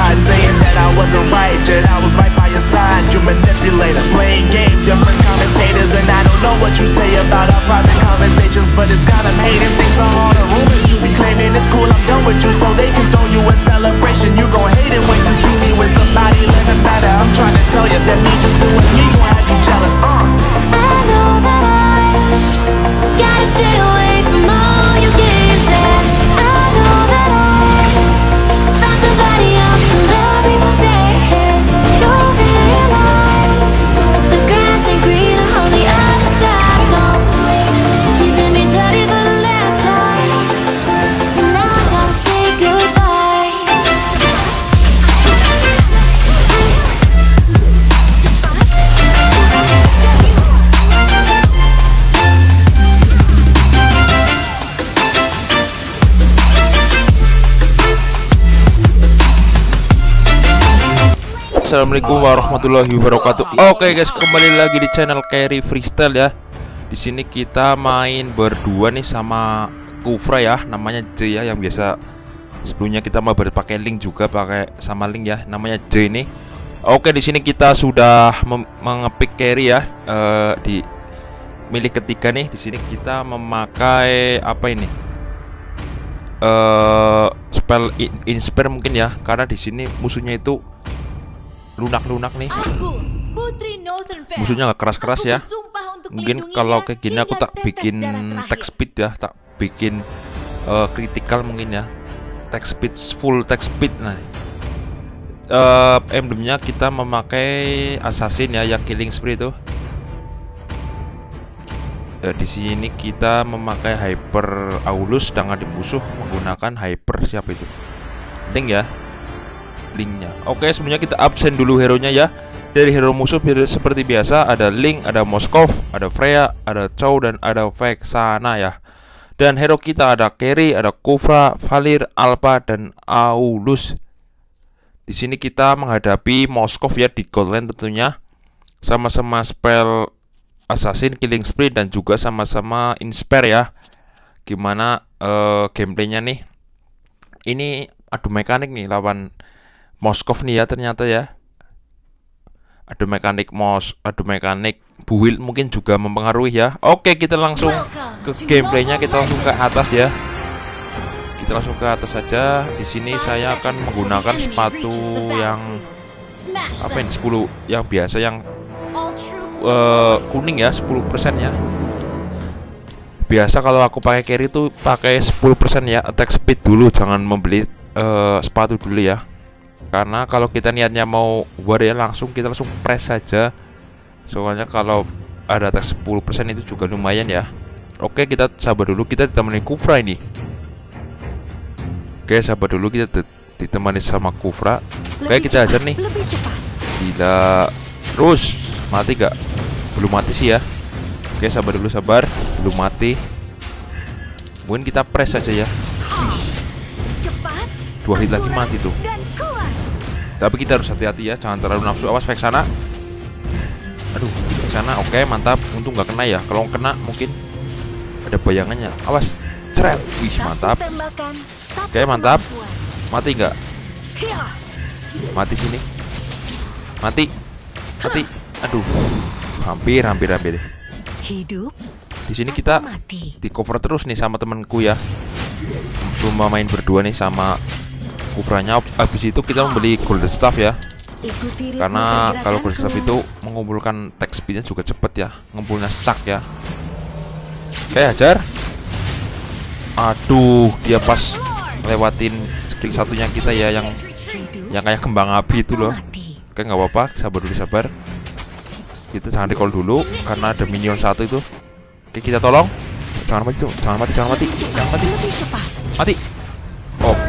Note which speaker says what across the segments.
Speaker 1: pride saying that I wasn't right, yet I was right by your side. You manipulator, playing games, your friends commentators, and I don't know what you say about our private conversations, but it's got 'em hating. Things are all the rumors you be claiming it's cool. I'm done with you, so they can throw you a celebration. You gon' hate it when you see me with somebody living better. I'm trying to tell you that me just doing me gon' have you jealous. Uh.
Speaker 2: I know that I gotta stay away
Speaker 3: Assalamualaikum warahmatullahi wabarakatuh. Oke guys, kembali lagi di channel Carry Freestyle ya. Di sini kita main berdua nih sama Kufra ya, namanya J ya yang biasa sebelumnya kita mau berpakai link juga pakai sama link ya, namanya J ini. Oke, di sini kita sudah mengepick carry ya eh, di milik ketiga nih. Di sini kita memakai apa ini? eh spell in- inspire mungkin ya, karena di sini musuhnya itu lunak-lunak nih. Musuhnya nggak keras-keras ya. Mungkin kalau kayak gini aku tak bikin text speed ya, tak bikin eh, critical mungkin ya. Text speed full text speed nah. Eh emblemnya kita memakai assassin ya yang killing spree itu. Ya, di sini kita memakai hyper aulus sedangkan di musuh menggunakan hyper siapa itu? Link ya. Linknya. Oke, sebenarnya kita absen dulu hero nya ya. Dari hero musuh seperti biasa ada Link, ada Moskov, ada Freya, ada Chow dan ada Vexana ya. Dan hero kita ada Carry, ada Kufra, Valir, Alpha dan Aulus. Di sini kita menghadapi Moskov ya di gold lane tentunya. Sama-sama spell Assassin, Killing Spree dan juga sama-sama Inspire ya. Gimana eh, gameplaynya nih? Ini adu mekanik nih lawan Moskov nih ya ternyata ya. Adu mekanik Mos, adu mekanik build mungkin juga mempengaruhi ya. Oke, kita langsung ke gameplaynya kita langsung ke atas ya. Kita langsung ke atas saja. Di sini saya akan menggunakan sepatu yang apa ini 10 yang biasa yang eh, kuning ya 10% ya. Biasa kalau aku pakai carry tuh pakai 10% ya attack speed dulu jangan membeli eh, sepatu dulu ya. Karena kalau kita niatnya mau war ya langsung kita langsung press saja. Soalnya kalau ada attack 10% itu juga lumayan ya. Oke, kita sabar dulu kita ditemani Kufra ini. Oke, sabar dulu kita di- ditemani sama Kufra. Oke, kita ajar nih. Gila. Terus mati gak? Belum mati sih ya. Oke, sabar dulu sabar. Belum mati. Mungkin kita press saja ya.
Speaker 4: Cepat
Speaker 3: Dua hit lagi mati tuh. Tapi kita harus hati-hati ya, jangan terlalu nafsu. Awas Vexana. Aduh, Vexana oke, mantap. Untung nggak kena ya. Kalau kena mungkin ada bayangannya. Awas. Ceret. Wih, mantap. Oke, mantap.
Speaker 4: kemampuan.
Speaker 3: Mati nggak?
Speaker 4: Hiya.
Speaker 3: Mati sini. Mati. Mati. Aduh. Hampir, hampir, hampir.
Speaker 4: Hidup
Speaker 3: Di sini kita di cover terus nih sama temenku ya. Cuma main berdua nih sama Kufranya. Habis itu kita membeli golden staff ya. Karena kalau golden staff itu mengumpulkan text speednya juga cepet ya. Ngumpulnya stack ya. Oke, hajar. Aduh, dia pas lewatin skill satunya kita ya yang yang kayak kembang api itu loh. Oke nggak apa-apa, sabar dulu sabar. Kita jangan recall dulu karena ada minion satu itu. Oke kita tolong. Jangan mati, jangan mati, jangan mati, jangan mati, mati.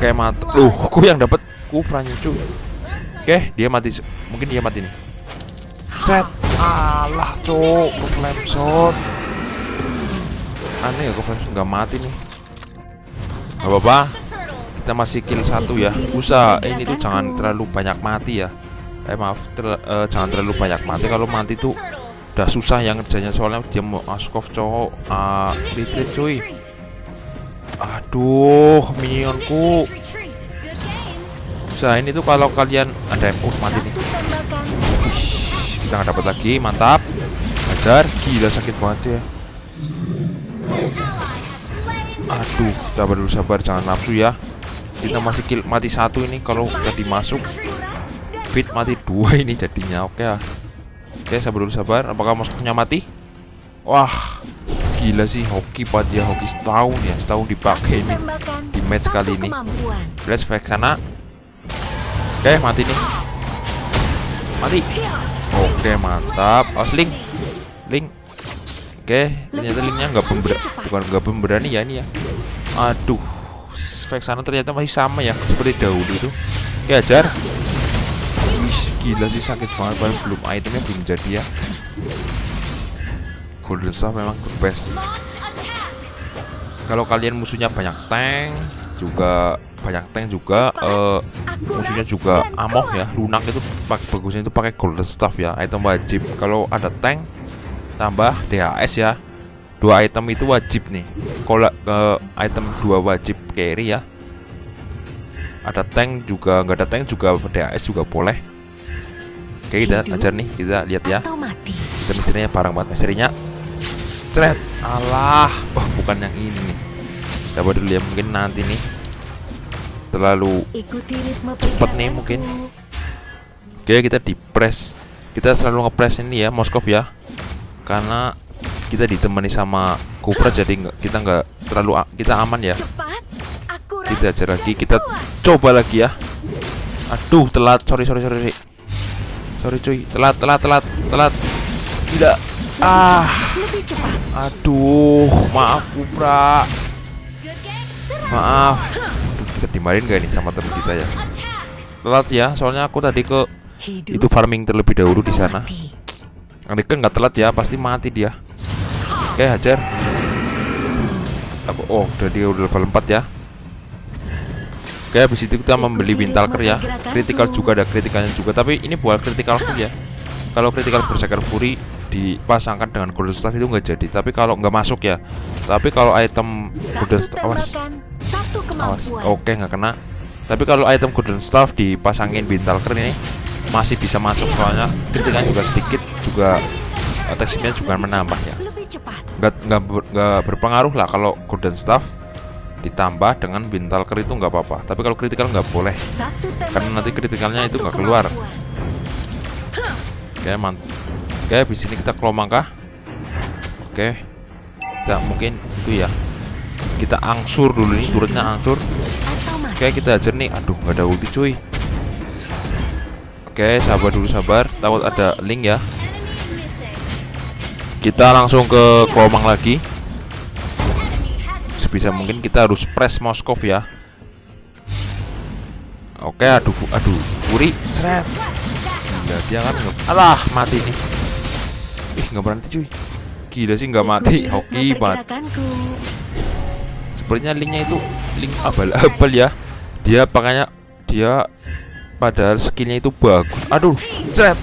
Speaker 3: Oke mati. Loh, aku yang dapat kufranya cuy. Oke dia mati, mungkin dia mati nih. Set, alah flame shot. Aneh ya flame shot nggak mati nih. Gak apa-apa, kita masih kill satu ya. Usah, eh, ini tuh jangan terlalu banyak mati ya. Eh maaf, ter- eh, jangan terlalu banyak mati. Kalau mati tuh udah susah yang kerjanya soalnya dia mau askov cowok. Ah, retreat cuy. Aduh, minionku. usahain itu kalau kalian ada yang uh mati nih. Kita nggak dapat lagi mantap. Hajar gila sakit banget ya. Aduh sabar dulu sabar jangan nafsu ya. Kita masih kill mati satu ini kalau tadi masuk fit mati dua ini jadinya oke ya. Oke sabar dulu sabar. Apakah musuhnya mati? Wah gila sih hoki pak dia hoki setahun ya setahun dipakai ini di match kali ini
Speaker 4: Kemampuan.
Speaker 3: let's back sana oke mati nih mati Oke mantap, awas link, link. Oke, ternyata linknya nggak pember, bukan nggak pemberani ya ini ya. Aduh, spek sana ternyata masih sama ya seperti dahulu itu. Oke ajar. Wih, gila sih sakit banget, padahal belum itemnya belum jadi ya. Golden Staff memang the best. Kalau kalian musuhnya banyak tank, juga banyak tank juga eh, musuhnya juga amoh ya lunak itu pak bagusnya itu pakai golden staff ya item wajib. Kalau ada tank tambah DHS ya. Dua item itu wajib nih. Kalau eh, item dua wajib carry ya. Ada tank juga nggak ada tank juga DHS juga boleh. Oke kita ajar nih kita lihat ya. kita misterinya barang banget misterinya Cret alah. Oh bukan yang ini. Nih coba dulu ya? Mungkin nanti nih. Terlalu
Speaker 4: Ikuti ritme
Speaker 3: Cepet nih mungkin. Oke kita di press. Kita selalu ngepres ini ya Moskov ya. Karena kita ditemani sama Kupra jadi nggak kita nggak terlalu kita aman ya.
Speaker 4: Cepat,
Speaker 3: kita ajar lagi. Kita coba lagi ya. Aduh telat. Sorry sorry sorry sorry. sorry cuy. Telat telat telat telat. Tidak. Ah
Speaker 4: cepat.
Speaker 3: aduh maaf Kupra maaf kita dimarahin gak ini sama teman kita ya telat ya soalnya aku tadi ke
Speaker 4: Hidup
Speaker 3: itu farming terlebih dahulu di sana. Nanti kan nggak telat ya, pasti mati dia. Oke, hajar. Aku oh, udah dia udah level 4 ya. Oke, habis itu kita membeli Wintalker ya. Critical juga ada critikalnya juga, tapi ini buat critical full ya. Kalau critical berserker fury dipasangkan dengan golden staff itu nggak jadi, tapi kalau nggak masuk ya. Tapi kalau item golden staff awas, awas. Oke, nggak kena. Tapi kalau item golden staff dipasangin Wintalker ini masih bisa masuk. Soalnya kritikalnya juga sedikit juga attack juga menambah ya. Nggak nggak ber- nggak berpengaruh lah kalau golden staff ditambah dengan bintalker itu nggak apa-apa. Tapi kalau kritikal nggak boleh. Karena nanti kritikalnya itu nggak keluar. Oke mant oke di sini kita kelompok kah? Oke. Kita mungkin itu ya. Kita angsur dulu nih turutnya angsur. Oke kita ajar nih. Aduh nggak ada ulti cuy. Oke sabar dulu sabar. Takut ada link ya. Kita langsung ke Komang lagi. Sebisa mungkin kita harus press Moskov ya. Oke aduh aduh. Puri Seret Gila dia kan nge- Alah mati nih. Ih nggak berhenti cuy. Gila sih nggak mati. Hoki banget. sepertinya linknya itu link abal-abal ya. Dia pakainya dia padahal skillnya itu bagus. Aduh seret.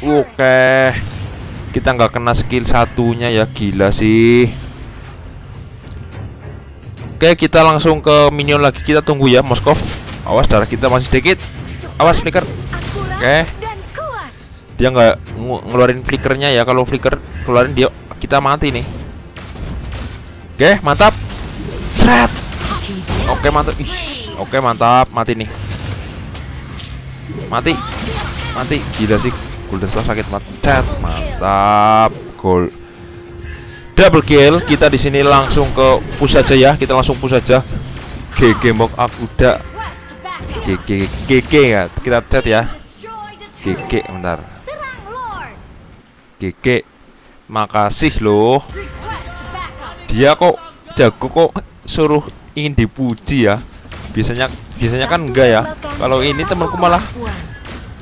Speaker 3: Oke. Kita nggak kena skill satunya ya gila sih. Oke kita langsung ke minion lagi. Kita tunggu ya Moskov. Awas darah kita masih sedikit. Awas flicker. Oke. Dia nggak ngeluarin flickernya ya kalau flicker keluarin dia kita mati nih oke mantap seret Oke mantap. Ih, oke mantap. Mati nih. Mati. Mati. Gila sih. Golden Star sakit. Cet. Mantap. Gol. Double kill. Kita di sini langsung ke push aja ya. Kita langsung push aja. GG mok udah. GG GG ya. Kita chat ya. GG bentar. GG. Makasih loh. Dia kok jago kok suruh ingin dipuji ya. Biasanya biasanya kan enggak ya. Kalau ini temanku malah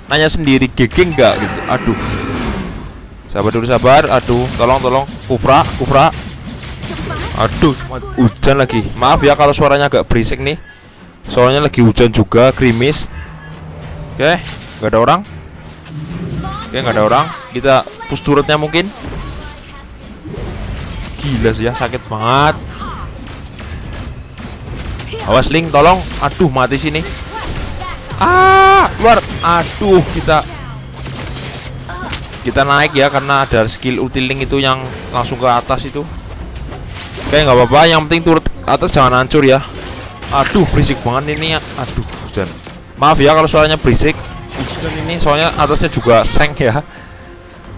Speaker 3: nanya sendiri GG enggak gitu. Aduh. Sabar dulu sabar. Aduh, tolong tolong. Kufra, Kufra. Aduh, hujan lagi. Maaf ya kalau suaranya agak berisik nih. Soalnya lagi hujan juga, gerimis. Oke, nggak ada orang. Oke, nggak ada orang. Kita push turretnya mungkin. Gila sih ya, sakit banget. Awas Link, tolong. Aduh, mati sini. Ah, luar. Aduh, kita kita naik ya karena ada skill utiling itu yang langsung ke atas itu. Oke, nggak apa-apa. Yang penting turut atas jangan hancur ya. Aduh, berisik banget ini ya. Aduh, dan maaf ya kalau suaranya berisik. Hujan ini soalnya atasnya juga seng ya.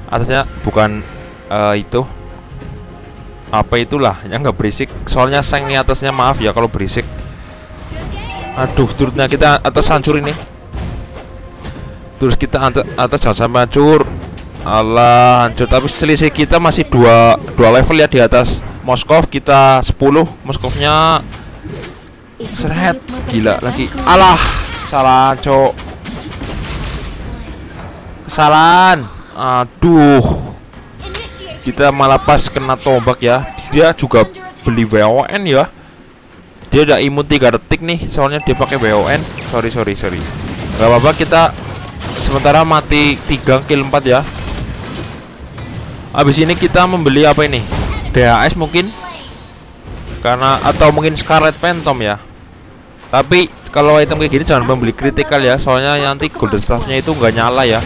Speaker 3: Atasnya bukan eh, itu apa itulah yang nggak berisik. Soalnya seng nih atasnya maaf ya kalau berisik. Aduh, turutnya kita atas hancur ini. Terus kita atas, atas jangan sampai hancur. Alah, hancur. Tapi selisih kita masih dua dua level ya di atas. Moskov kita 10 Moskovnya seret gila lagi. Alah, salah, cok. Kesalahan. Aduh, kita malah pas kena tombak ya. Dia juga beli WON ya. Dia udah imun 3 detik nih, soalnya dia pakai WON. Sorry, sorry, sorry. Gak apa-apa kita sementara mati 3 kill 4 ya. Habis ini kita membeli apa ini? DHS mungkin karena atau mungkin Scarlet Phantom ya. Tapi kalau item kayak gini jangan membeli critical ya, soalnya nanti golden staffnya itu nggak nyala ya.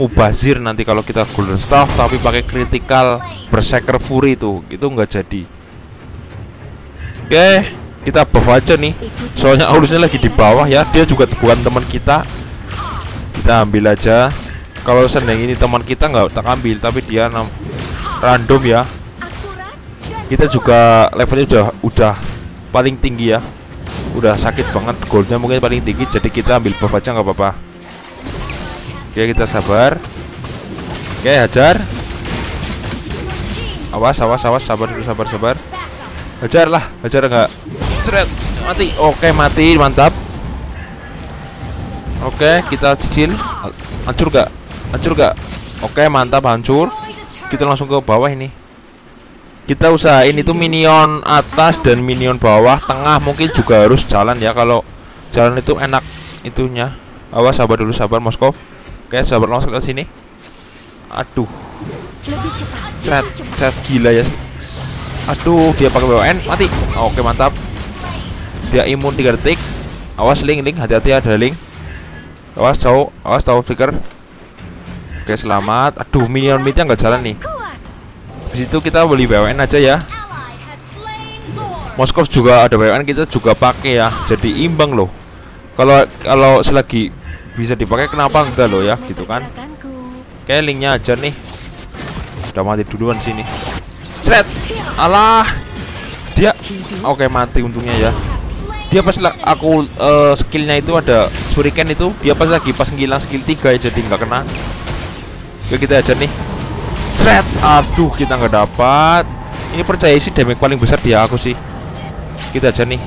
Speaker 3: Mubazir nanti kalau kita golden staff tapi pakai critical berserker fury itu, itu nggak jadi. Oke, kita buff aja nih. Soalnya Aulusnya lagi di bawah ya, dia juga bukan teman kita. Kita ambil aja. Kalau sendiri ini teman kita nggak tak ambil, tapi dia random ya. Kita juga levelnya udah udah paling tinggi ya. Udah sakit banget goldnya mungkin paling tinggi, jadi kita ambil buff aja nggak apa-apa. Oke, kita sabar. Oke, hajar. Awas, awas, awas, sabar dulu, sabar, sabar. Hajar lah, hajar nggak? Seret, mati. Oke, mati, mantap. Oke, kita cicil. Hancur gak? Hancur gak? Oke, mantap, hancur. Kita langsung ke bawah ini. Kita usahain itu minion atas dan minion bawah, tengah mungkin juga harus jalan ya kalau jalan itu enak itunya. Awas, sabar dulu, sabar Moskov. Oke, sabar langsung ke sini. Aduh. Cet, cet gila ya. Aduh, dia pakai BWN mati. Oke, mantap. Dia imun 3 detik. Awas link, link, hati-hati ada link. Awas jauh, awas tahu flicker. Oke, selamat. Aduh, minion midnya nggak jalan nih. Di situ kita beli BWN aja ya. Moskov juga ada BWN kita juga pakai ya. Jadi imbang loh. Kalau kalau selagi bisa dipakai kenapa enggak loh ya gitu kan. Oke, linknya aja nih. Udah mati duluan sini. Sret. Alah. Dia oke mati untungnya ya. Dia pas aku eh, skillnya itu ada shuriken itu dia pas lagi pas ngilang skill 3 ya jadi nggak kena. Oke kita aja nih. Sret. Aduh kita nggak dapat. Ini percaya sih damage paling besar dia aku sih. Kita aja nih.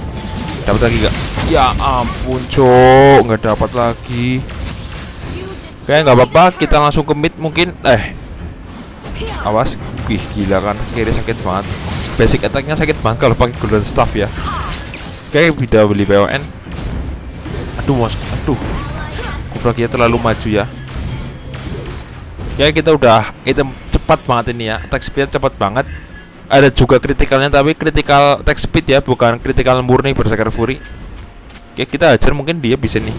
Speaker 3: Dapat lagi nggak? Ya ampun cok nggak dapat lagi. Oke nggak apa-apa. Kita langsung ke mid mungkin. Eh. Awas. Wih gila kan. Kiri sakit banget. Basic attacknya sakit banget kalau pakai golden staff ya. Oke bisa beli BON aduh mas. Aduh. Kubrakia terlalu maju ya. Oke kita udah item cepat banget ini ya. Attack speed cepat banget. Ada juga kritikalnya tapi kritikal attack speed ya bukan kritikal murni berserker fury oke kita ajar mungkin dia bisa nih.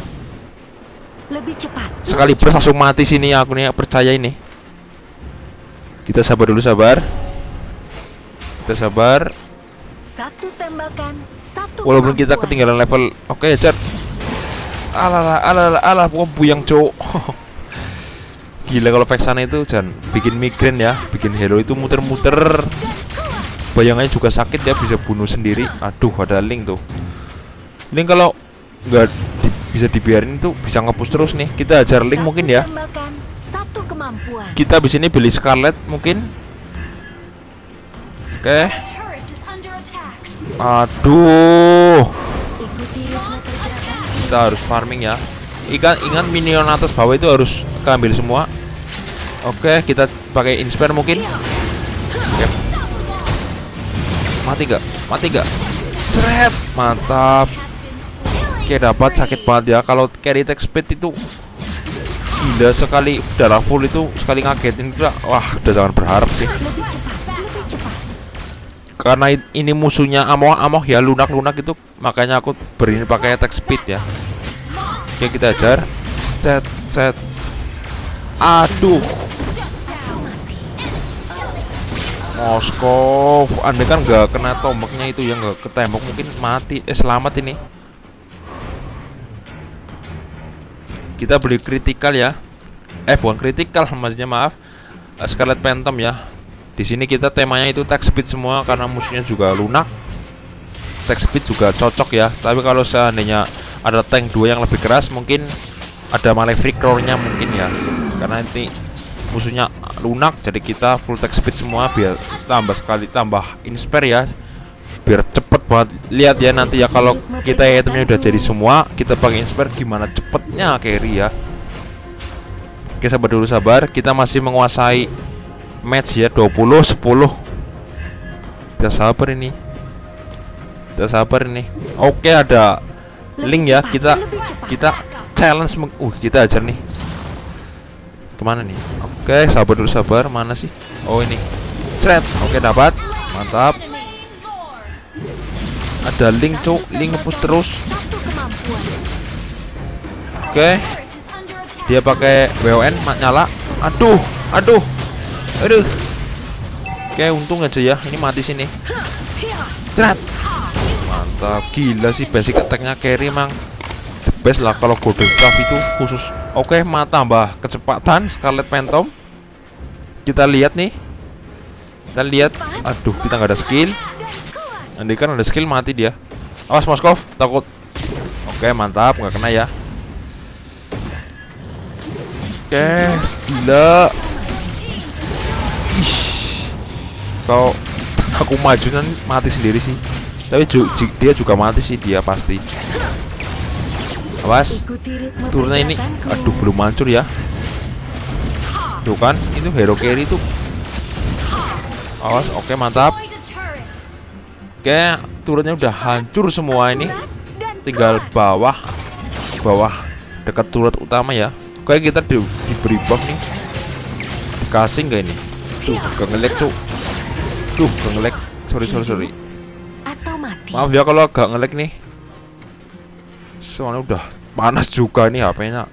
Speaker 4: Lebih cepat.
Speaker 3: sekali burst langsung mati sini aku nih percaya ini. Kita sabar dulu sabar. Kita sabar.
Speaker 4: Satu tembakan. Satu
Speaker 3: walaupun kita ketinggalan level. Oke cer alah alah alah alah pokoknya buyang cowok. Gila kalau Vexana itu jangan bikin migrain ya bikin hero itu muter-muter. Bayangannya juga sakit ya bisa bunuh sendiri. Aduh ada link tuh. Link kalau nggak di- bisa dibiarin tuh bisa ngepus terus nih kita ajar link
Speaker 4: Satu
Speaker 3: mungkin ya kita di sini beli Scarlet mungkin. Oke. Aduh,
Speaker 4: ritme pergerakan.
Speaker 3: kita harus farming ya. Ikan ingat minion atas bawah itu harus keambil semua. Oke, kita pakai inspire mungkin. Oke. Mati gak? Mati gak? Seret, mantap. Oke, dapat. Sakit banget ya. Kalau carry attack speed itu gila sekali darah full itu sekali ngagetin itu wah udah jangan berharap sih. Karena ini musuhnya amoh amoh ya lunak lunak itu. Makanya aku berini pakai attack speed ya. Oke kita ajar Cet cet. Aduh. Moskov. Anda kan nggak kena tombaknya itu ya nggak ketembak mungkin mati. Eh selamat ini Kita beli kritikal ya. Eh bukan kritikal maksudnya maaf. Eh, Scarlet Phantom ya. Di sini kita temanya itu attack speed semua karena musuhnya juga lunak. Attack speed juga cocok ya. Tapi kalau seandainya ada tank dua yang lebih keras mungkin ada Malefic Roar-nya mungkin ya. Karena nanti musuhnya lunak jadi kita full attack speed semua biar tambah sekali tambah inspire ya. Biar cepet banget. Lihat ya nanti ya kalau kita itemnya udah jadi semua kita pakai inspire gimana cepetnya carry ya. Oke sabar dulu sabar. Kita masih menguasai Match ya 20 10 Kita sabar ini. Kita sabar ini. Oke ada Link ya. Kita Kita challenge Uh kita ajar nih. Ke mana nih? Oke sabar dulu sabar. Mana sih? Oh ini. Sret Oke dapat. Mantap Ada link cuk. Link ngepush terus. Oke. Dia pakai mak nyala. Aduh aduh. Aduh. Oke untung aja ya. Ini mati sini. Cerat mantap. Gila sih basic attacknya carry emang the best lah kalau golden staff itu khusus. Oke ma tambah kecepatan Scarlet Phantom. Kita lihat nih. Kita lihat. Aduh kita nggak ada skill nanti kan ada skill mati dia awas Moskov takut oke mantap nggak kena ya Oke, gila. Kalau aku maju kan mati sendiri sih. Tapi ju- dia juga mati sih dia pasti. Awas, turunnya ini aduh belum hancur ya. Tuh kan, itu hero carry tuh. Awas, oke mantap. Oke, turunnya udah hancur semua ini. Tinggal bawah, bawah dekat turret utama ya. Oke kita di, diberi buff nih. Dikasih nggak ini? Tuh, gak ngelek tuh. Tuh, gak ngelek. Sorry, sorry, sorry.
Speaker 4: Atau mati.
Speaker 3: Maaf ya kalau agak ngelek nih. Soalnya udah panas juga nih HP-nya.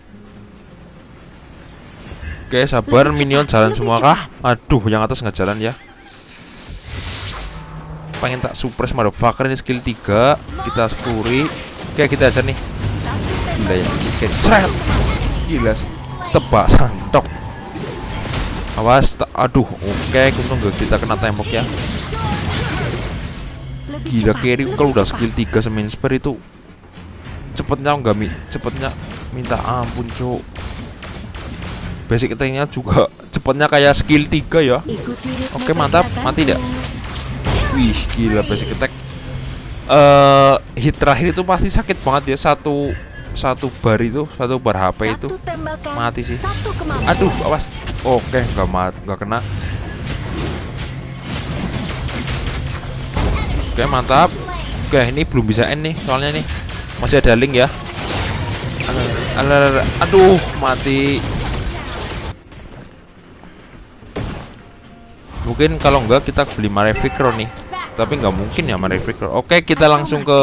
Speaker 3: Oke, sabar minion jalan semua kah? Aduh, yang atas nggak jalan ya. Pengen tak suppress motherfucker ini skill 3 Kita sturi Oke, kita aja nih Gila ya Oke, seret Gila. Tebak santok Awas, aduh, oke, untung gak kita kena tembok ya. Gila carry kalau udah skill 3 semin spare itu cepetnya enggak mi cepetnya minta ampun cuk basic attack-nya juga cepetnya kayak skill 3 ya Oke, mantap. Mati dah. Wih gila basic attack. Eh hit terakhir itu pasti sakit banget ya satu satu bar itu satu bar HP itu.
Speaker 4: tembakan,
Speaker 3: mati sih. Aduh awas oke nggak mat nggak kena. Oke mantap. Oke ini belum bisa end nih soalnya nih masih ada link ya. Alah, aduh mati. Mungkin kalau enggak kita beli Malefic Roar nih tapi nggak mungkin ya Roar oke kita langsung ke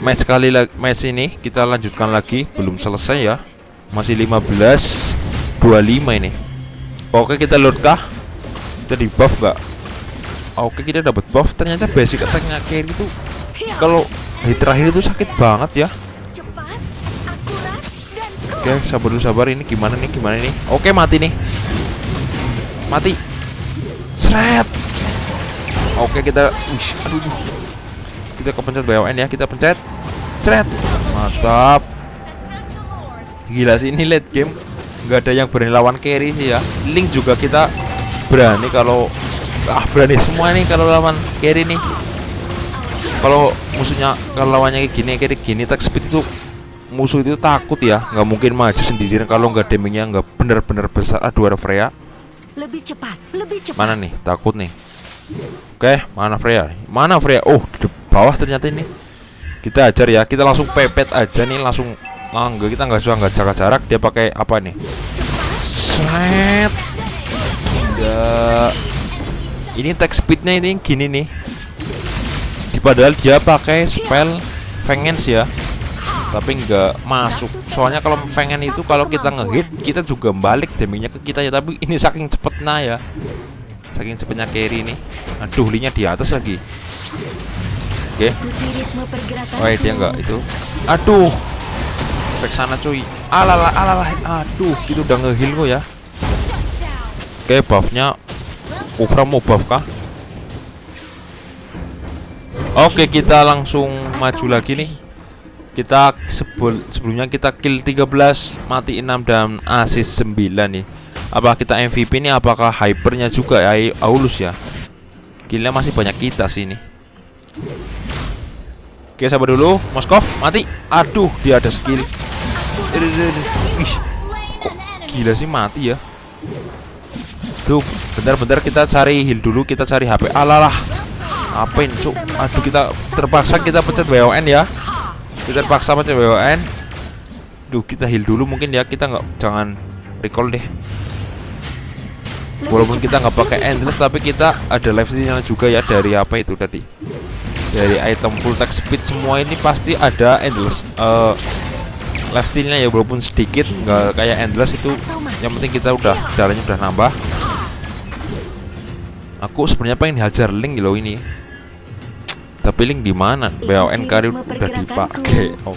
Speaker 3: match kali lagi match ini. Kita lanjutkan lagi. Belum selesai ya. Masih 15 25 ini. Oke kita load kah? Kita di buff nggak? Oke kita dapat buff. Ternyata basic attacknya carry itu kalau hit terakhir itu sakit banget ya. Oke sabar dulu sabar. Ini gimana nih? Gimana nih oke mati nih. Mati. Seret oke kita Wih, aduh. Kita kepencet BON ya kita pencet. Seret mantap. Gila sih ini late game. Nggak ada yang berani lawan carry sih ya. Link juga kita berani kalau ah berani semua nih kalau lawan carry nih. Kalau musuhnya kalau lawannya kayak gini kayak gini attack speed itu musuh itu takut ya. Nggak mungkin maju sendirian kalau nggak damage-nya nggak bener-bener besar. Aduh ada Freya.
Speaker 4: Lebih cepat, lebih cepat.
Speaker 3: mana nih? Takut nih oke mana Freya? Mana Freya? Oh di bawah ternyata ini. Kita ajar ya kita langsung pepet aja nih langsung enggak kita nggak suka nggak jaga jarak. Dia pakai apa nih? Set enggak ini attack speednya ini gini nih. Di- padahal dia pakai spell vengeance ya. Tapi nggak masuk. Soalnya kalau pengen itu kalau kita ngehit kita juga balik damage-nya ke kita ya. Tapi ini saking cepetnya ya saking cepetnya carry ini. Aduh linya di atas lagi. Oke.
Speaker 4: Pergerakanku.
Speaker 3: oh dia enggak itu. Aduh. Efek sana cuy. Alalah alalah aduh itu udah ngeheal kok ya. Oke buffnya. Kufra mau buff kah? Oke kita langsung maju lagi nih. Kita sebel, sebelumnya kita kill 13 Mati 6 dan assist 9 nih Apakah kita MVP nih apakah hypernya juga ya Aulus ya? Killnya masih banyak kita sih ini. Oke sabar dulu. Moskov mati. Aduh dia ada skill. Ih, kok gila sih mati ya? Tuh bentar-bentar kita cari heal dulu. Kita cari HP Alalah. Apain cuk? Aduh kita terpaksa kita pencet WON ya. Kita terpaksa pencet WON Duh kita heal dulu mungkin ya. Kita nggak Jangan recall deh Walaupun kita nggak pakai endless Tapi kita ada life steal juga ya Dari apa itu tadi Dari item full attack speed Semua ini pasti ada endless eh Life stealnya ya walaupun sedikit nggak kayak endless itu Yang penting kita udah Darahnya udah nambah Aku sebenarnya pengen hajar link loh ini tapi link di mana? BON kari udah dipakai. Oh.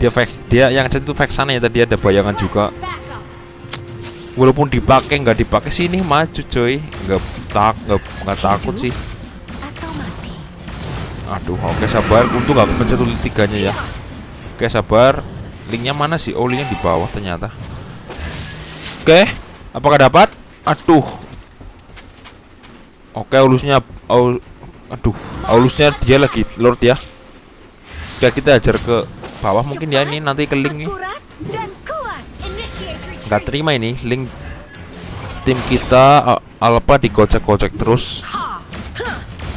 Speaker 3: Dia fake, dia yang itu fake sana ya tadi ada bayangan juga. Walaupun dipakai nggak dipakai sini maju coy, nggak tak nggak takut sih. Aduh, oke sabar. Untung nggak pencet dulu tiganya ya. Oke sabar. Linknya mana sih? Oh linknya di bawah ternyata. Oke, apakah dapat? Aduh. Oke, aulusnya aul, aduh, aulusnya dia lagi lord ya. Oke, kita ajar ke bawah mungkin ya ini nanti ke link nih. Nggak terima ini link tim kita Alpha digocek-gocek terus.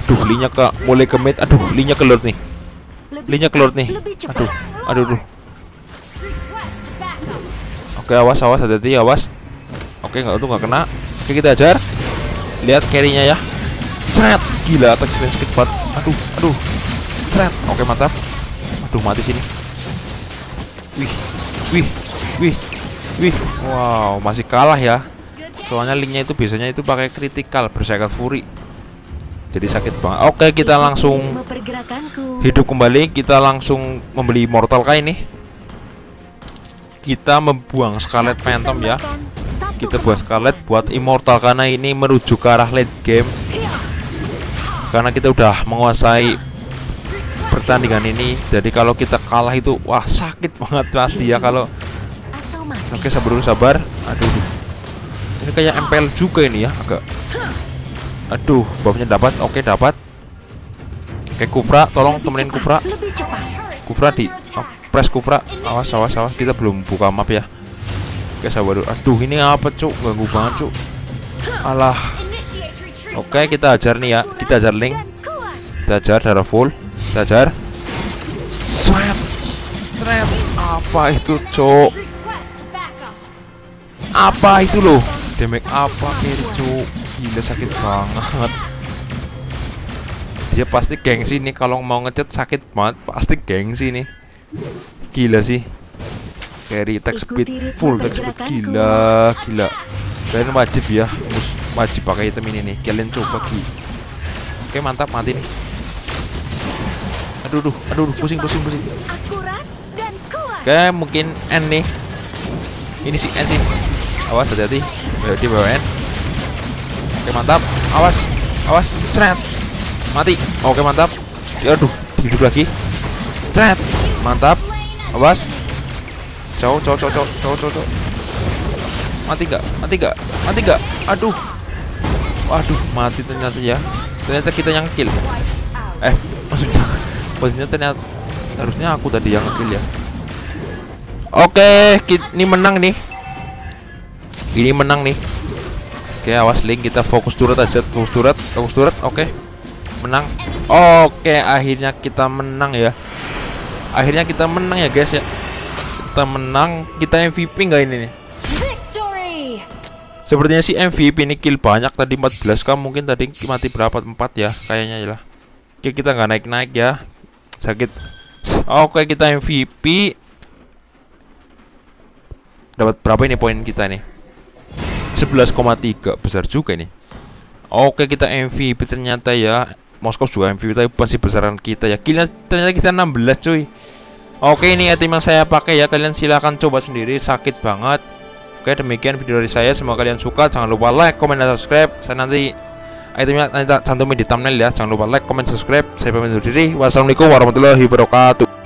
Speaker 3: Aduh, linknya ke mulai ke mid. Aduh, linknya ke lord nih. Linknya ke lord nih. Aduh, aduh, aduh. Oke, awas, awas, hati-hati, awas. Oke, nggak itu nggak kena. Oke, kita ajar. Lihat carry-nya ya. Seret, gila, attack speed speed banget. Aduh, aduh. Seret. Oke, mantap. Aduh, mati sini. Wih, wih, wih, wih. Wow, masih kalah ya. Soalnya linknya itu biasanya itu pakai critical bersekat fury. Jadi sakit banget. Oke, kita langsung hidup kembali kita langsung membeli mortal kah ini kita membuang Scarlet Phantom ya kita buat. Scarlet buat immortal karena ini menuju ke arah late game karena kita udah menguasai pertandingan ini jadi kalau kita kalah itu wah sakit banget pasti ya kalau
Speaker 4: mati.
Speaker 3: oke sabar dulu sabar. Aduh. Ini kayak MPL juga ini ya agak. Aduh buffnya dapat. Oke dapat. Oke Kufra tolong
Speaker 4: Lebih
Speaker 3: temenin Kufra. Kufra di oh, press Kufra. Awas awas awas. Kita belum buka map ya. Oke sabar dulu. Aduh ini apa cuk? Ganggu banget cuk. Alah. Oke kita ajar nih ya. Kita ajar link. Kita ajar darah full. Kita ajar. Swap. Swap. Apa itu cuk apa itu loh? Damage apa kiri cuk? Gila sakit banget. Dia pasti gengsi nih kalau mau ngechat sakit banget pasti gengsi nih. Gila sih. Carry attack speed full attack speed. gila gila. Kalian wajib ya mus- wajib pakai item ini nih. Kalian coba ki. Oke mantap mati nih. Aduh aduh aduh pusing pusing pusing. Oke, mungkin N nih. Ini si N sih. Awas hati-hati. Di bawah N. Oke, mantap. Awas. Awas. Seret. Mati. Oke, mantap. Ya aduh, hidup lagi. Seret. Mantap. Awas. Cowok, cowok, cowok, cowok, cowok, cowok. Mati gak? Mati gak? Mati gak? Aduh. Waduh, mati ternyata ya. Ternyata kita yang kill. Eh, maksudnya maksudnya ternyata harusnya aku tadi yang kill ya. Oke, ini menang nih. Ini menang nih. Oke, awas link kita fokus turret aja, fokus turret, fokus turret. Oke. Menang. Oke, akhirnya kita menang ya. Akhirnya kita menang ya, guys ya. Kita menang, kita MVP nggak ini nih?
Speaker 2: Victory!
Speaker 3: Sepertinya sih MVP ini kill banyak tadi 14 kan mungkin tadi mati berapa 4 ya kayaknya ya lah. Oke kita nggak naik-naik ya. Sakit. Oke, kita MVP. Dapat berapa ini poin kita nih? 11,3 besar juga ini. Oke, kita MVP ternyata ya. Moskow juga MVP tapi pasti besaran kita ya. Gila, ternyata kita 16 cuy. Oke, ini item yang saya pakai ya. Kalian silahkan coba sendiri, sakit banget. Oke, demikian video dari saya. Semoga kalian suka. Jangan lupa like, comment, dan subscribe. Saya nanti itemnya nanti cantumin di thumbnail ya. Jangan lupa like, comment, subscribe. Saya pamit undur diri. Wassalamualaikum warahmatullahi wabarakatuh.